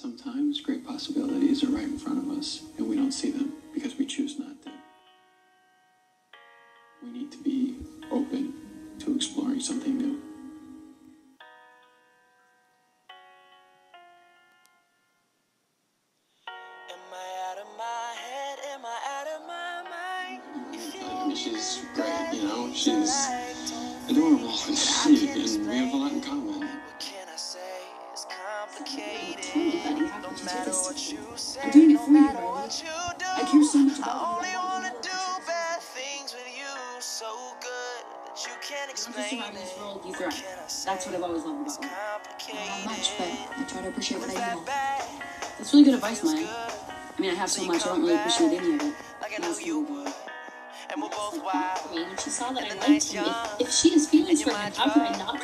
Sometimes great possibilities are right in front of us, and we don't see them because we choose not to. We need to be open to exploring something new. Am I out of my head? Am I out of my mind? I mean, she's great, you know, she's adorable, and we have a lot in common. What can I say? It's complicated. Totally, buddy. How No could you do matter this? what you I'm doing it for you, Riley. you I care so much about you. only wanna do bad things with you. So good that you can't explain around this world you What thrive. can I say? That's what I've always loved about you. Not much, but I try to appreciate what I do. That's really good advice, Maya. I mean, I have so much, I don't really appreciate any of it. I That's you And we're both wild. I mean, when she saw that I liked him, if, if she feelings for him, how could I not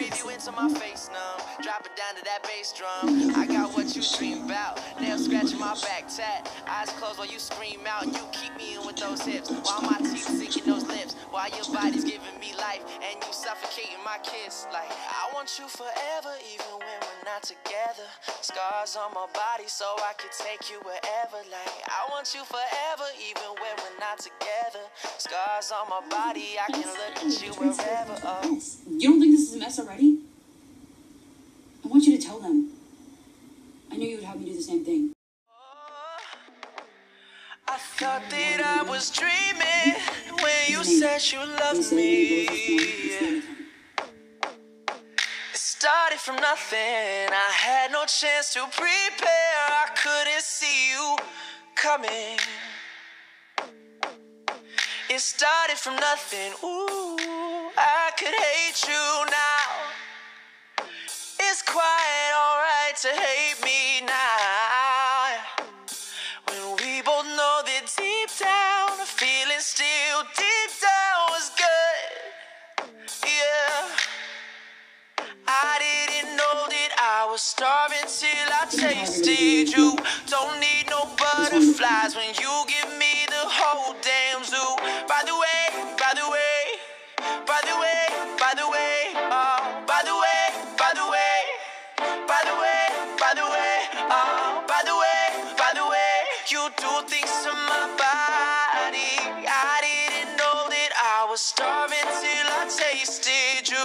Down to that bass drum. I got what you dream about. Nails scratching my back tat. Eyes closed while you scream out. You keep me in with those hips. While my teeth sinking those lips. While your body's giving me life. And you suffocating my kiss. Like, I want you forever, even when we're not together. Scars on my body so I could take you wherever. Like, I want you forever, even when we're not together. Scars on my body, I can look at you wherever. Oh. You don't think this is a mess already? I want you to tell them. I knew you would have me do the same thing. Oh, I thought that I was dreaming when you said you loved me. you both just want to spend time. It started from nothing. I had no chance to prepare. I couldn't see you coming. It started from nothing. Ooh, I could hate you now. Deep down was good. Yeah. I didn't know that I was starving till I tasted you. Don't need no butterflies when you give me the whole damn zoo. By the way, by the way, by the way, by the way, oh, by the way, by the way, by the way, by the way, oh, by the way, by the way, you do things to my was starving till I tasted you.